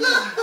Yeah.